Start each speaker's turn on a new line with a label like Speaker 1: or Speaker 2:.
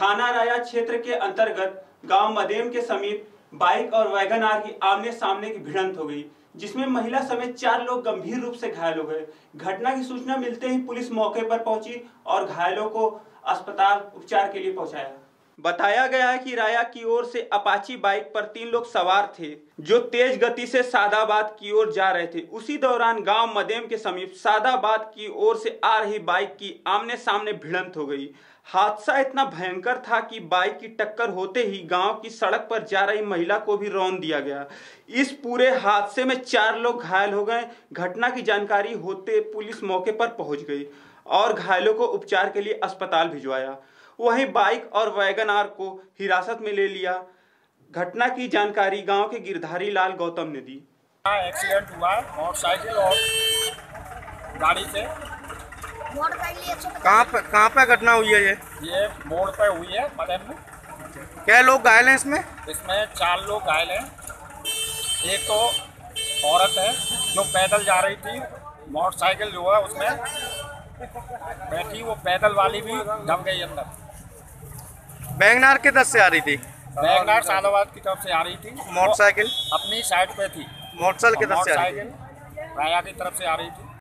Speaker 1: थाना राया क्षेत्र के अंतर्गत गाँव मदेम के समीप बाइक और वैगन आर की आमने सामने की भिड़ंत हो गई, जिसमें महिला समेत चार लोग गंभीर रूप से घायल हो गए। घटना की सूचना मिलते ही पुलिस मौके पर पहुँची और घायलों को अस्पताल उपचार के लिए पहुँचाया। बताया गया है कि राया की ओर से अपाची बाइक पर तीन लोग सवार थे, जो तेज गति से सादाबाद की ओर जा रहे थे। उसी दौरान गाँव मदेम के समीप सादाबाद की ओर से आ रही बाइक की आमने सामने भिड़ंत हो गई। हादसा इतना भयंकर था कि बाइक की टक्कर होते ही गाँव की सड़क पर जा रही महिला को भी रौन दिया गया। इस पूरे हादसे में चार लोग घायल हो गए। घटना की जानकारी होते पुलिस मौके पर पहुँच गई और घायलों को उपचार के लिए अस्पताल भिजवाया। वहीं बाइक और वैगन आर को हिरासत में ले लिया। घटना की जानकारी गाँव के गिरधारी लाल गौतम ने दी।
Speaker 2: एक्सीडेंट हुआ है मोटरसाइकिल और गाड़ी से।
Speaker 3: कहाँ पे कहाँ पे घटना हुई है ये?
Speaker 2: ये मोड़ पे हुई है मदन में।
Speaker 3: क्या लोग घायल हैं इसमें?
Speaker 2: इसमें चार लोग घायल हैं। एक तो औरत है जो पैदल जा रही थी मोटरसाइकिल जो है उसमें बैठी वो पैदल वाली भी दब गई अंदर।
Speaker 3: बैंगनार किधर से आ रही थी?
Speaker 2: बैंगनार सालाबाद की तरफ़ से आ रही थी।
Speaker 3: मोटरसाइकिल?
Speaker 2: अपनी साइड पे थी।
Speaker 3: मोटरसाइकिल किधर से आ रही थी?
Speaker 2: राया की तरफ़ से आ रही थी।